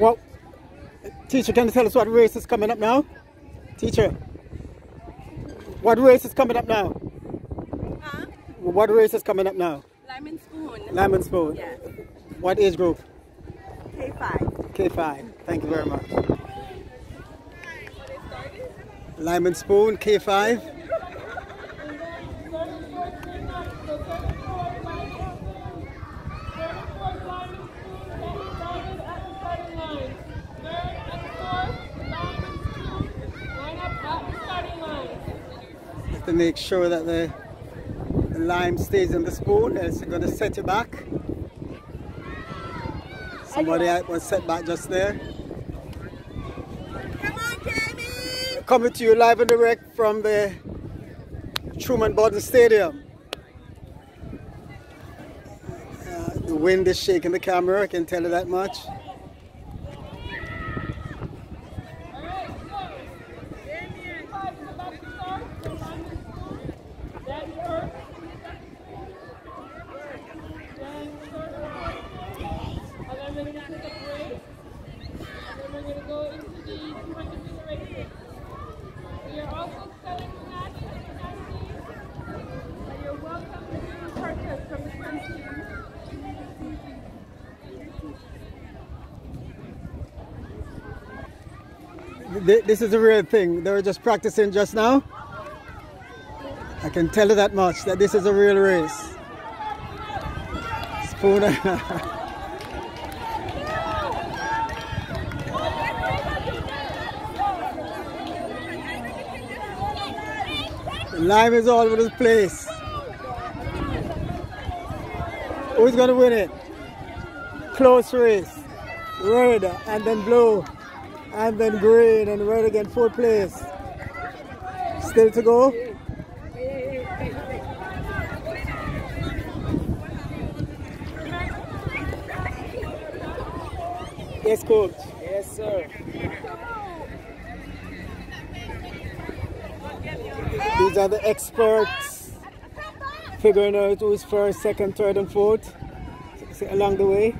Well, teacher, can you tell us what race is coming up now? Teacher, what race is coming up now? Huh? What race is coming up now? Lemon spoon. Lemon spoon. Yes. What age group? K5. K5. Thank you very much. Lemon spoon, K5. To make sure that the, the lime stays in the spoon it's going to set it back. Somebody was set back just there. Come on, Jamie! coming to you live and direct from the Truman Bodden Stadium. Uh, the wind is shaking the camera I can tell you that much This is a real thing. They were just practicing just now. I can tell you that much, that this is a real race. Spooner. Lime is all over the place. Who's gonna win it? Close race. Red and then blue and then green and red again, fourth place. Still to go. Yes, coach. Yes, sir. These are the experts figuring out who's first, second, third, and fourth along the way.